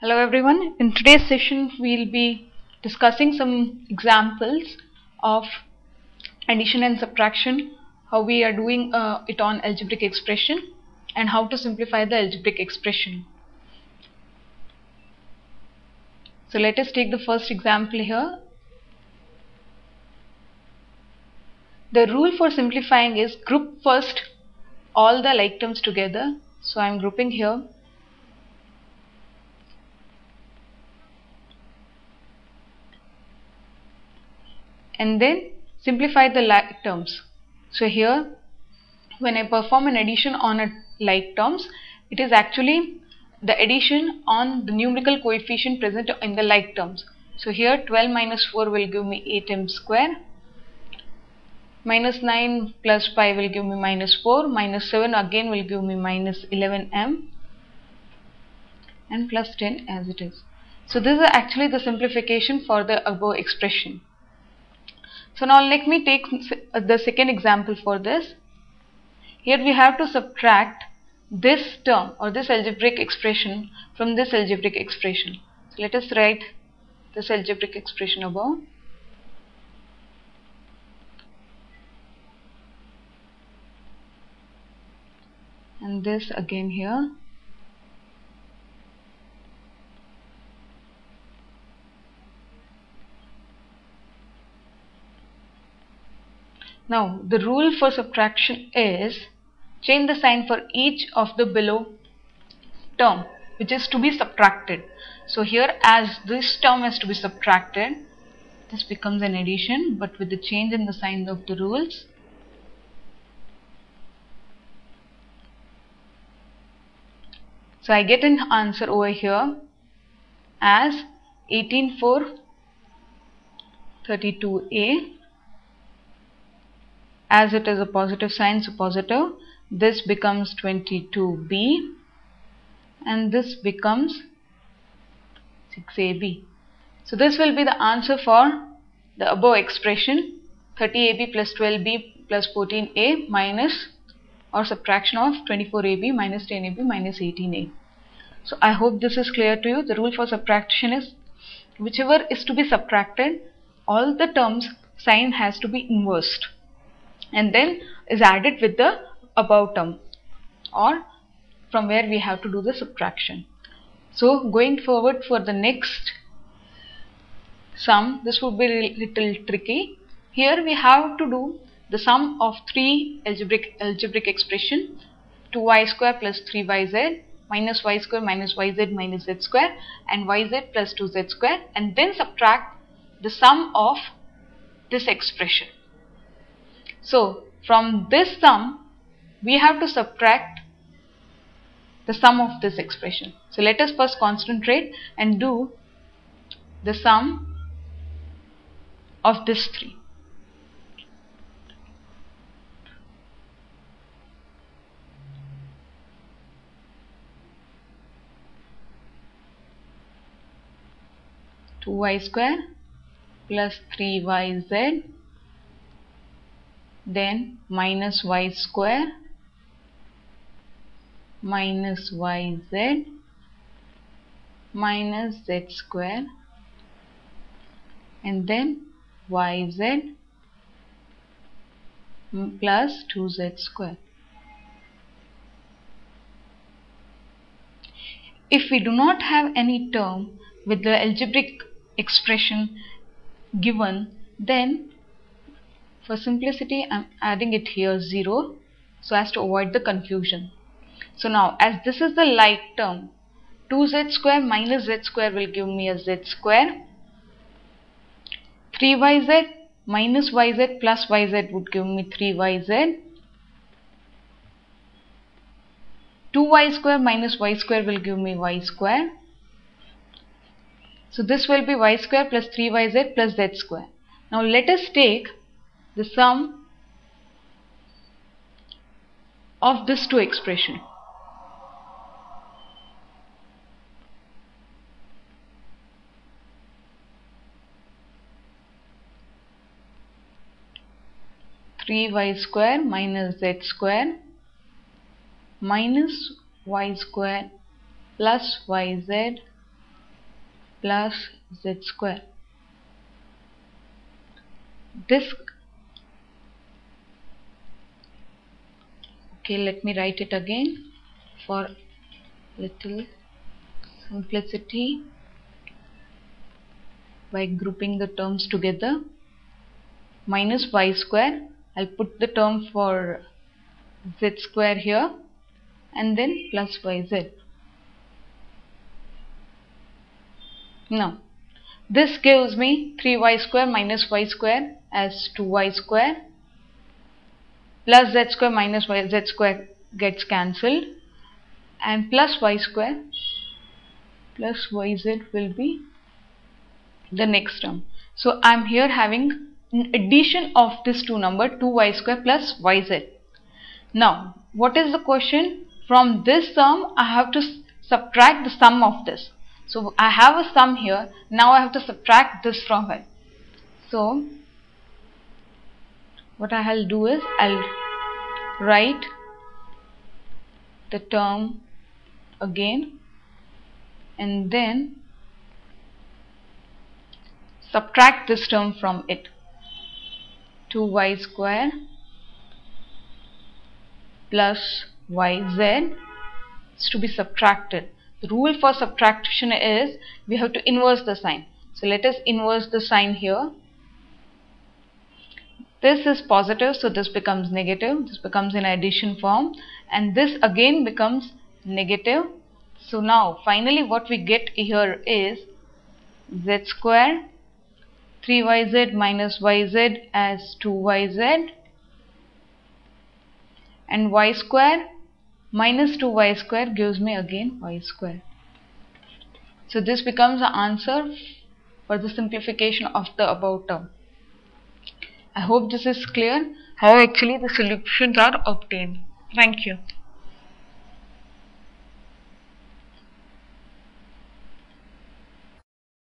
Hello everyone. In today's session we'll be discussing some examples of addition and subtraction, how we are doing uh, it on algebraic expression and how to simplify the algebraic expression. So let us take the first example here. The rule for simplifying is group first all the like terms together. So I am grouping here and then simplify the like terms. So here when I perform an addition on a like terms it is actually the addition on the numerical coefficient present in the like terms. So here 12 minus 4 will give me 8m square minus 9 plus 5 will give me minus 4 minus 7 again will give me minus 11m and plus 10 as it is. So this is actually the simplification for the above expression. So now let me take the second example for this. Here we have to subtract this term or this algebraic expression from this algebraic expression. So let us write this algebraic expression above. And this again here. Now the rule for subtraction is change the sign for each of the below term which is to be subtracted. So here as this term is to be subtracted this becomes an addition but with the change in the sign of the rules. So I get an answer over here as 18432A as it is a positive sign so positive. This becomes 22b and this becomes 6ab so this will be the answer for the above expression. 30ab plus 12b plus 14a minus or subtraction of 24ab minus 10ab minus 18a so I hope this is clear to you. The rule for subtraction is whichever is to be subtracted all the terms sign has to be inversed and then is added with the above term or from where we have to do the subtraction. So going forward for the next sum this would be little tricky. Here we have to do the sum of three algebraic algebraic expression 2y square plus 3yz minus y square minus yz minus z square and yz plus 2z square and then subtract the sum of this expression. So from this sum we have to subtract the sum of this expression. So let us first concentrate and do the sum of this 3. Two y square plus three y z then minus y square minus yz minus z square and then yz plus 2z square. If we do not have any term with the algebraic expression given then for simplicity I'm adding it here 0 so as to avoid the confusion. So now as this is the like term 2z square minus z square will give me a z square. 3yz minus yz plus yz would give me 3yz 2y square minus y square will give me y square. So this will be y square plus 3yz plus z square. Now let us take the sum of this two expression. Three y square minus z square minus y square plus yz plus z square this okay let me write it again for little simplicity by grouping the terms together. Minus y square I'll put the term for z square here and then plus yz now this gives me 3y square minus y square as 2y square plus z square minus y z square gets cancelled and plus y square plus yz will be the next term. So I'm here having addition of this two number 2y square plus yz. Now what is the question? From this sum I have to subtract the sum of this. So I have a sum here. Now I have to subtract this from it. So what I'll do is I'll write the term again and then subtract this term from it. 2y square plus yz is to be subtracted. The rule for subtraction is we have to inverse the sign. So let us inverse the sign here this is positive so this becomes negative this becomes in addition form and this again becomes negative so now finally what we get here is z square 3yz minus yz as 2yz and y square minus 2y square gives me again y square. So this becomes the answer for the simplification of the above term. I hope this is clear how actually the solutions are obtained. Thank you.